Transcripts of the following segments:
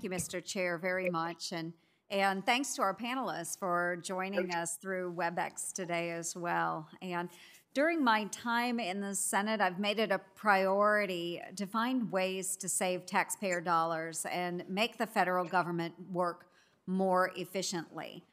Thank you, Mr. Chair, very much. And, and thanks to our panelists for joining us through WebEx today as well. And during my time in the Senate, I've made it a priority to find ways to save taxpayer dollars and make the federal government work more efficiently.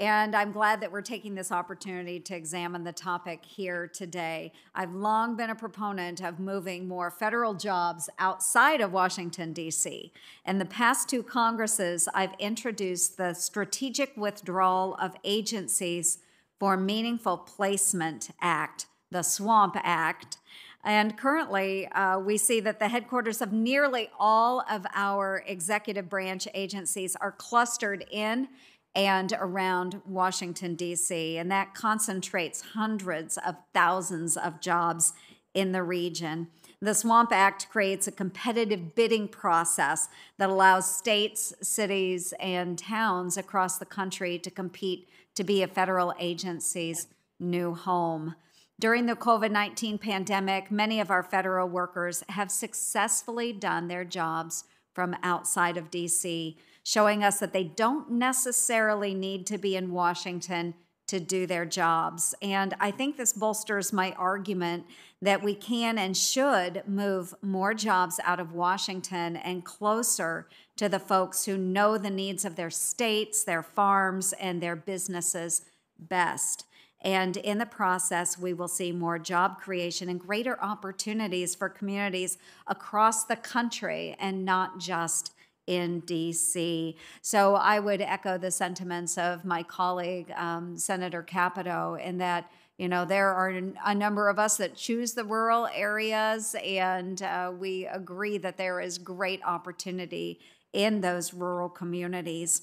And I'm glad that we're taking this opportunity to examine the topic here today. I've long been a proponent of moving more federal jobs outside of Washington, D.C. In the past two Congresses, I've introduced the Strategic Withdrawal of Agencies for Meaningful Placement Act, the SWAMP Act. And currently, uh, we see that the headquarters of nearly all of our executive branch agencies are clustered in and around Washington, D.C., and that concentrates hundreds of thousands of jobs in the region. The SWAMP Act creates a competitive bidding process that allows states, cities, and towns across the country to compete to be a federal agency's new home. During the COVID 19 pandemic, many of our federal workers have successfully done their jobs from outside of DC showing us that they don't necessarily need to be in Washington to do their jobs. And I think this bolsters my argument that we can and should move more jobs out of Washington and closer to the folks who know the needs of their states, their farms, and their businesses best. And in the process, we will see more job creation and greater opportunities for communities across the country and not just in DC. So I would echo the sentiments of my colleague, um, Senator Capito, in that you know there are a number of us that choose the rural areas, and uh, we agree that there is great opportunity in those rural communities.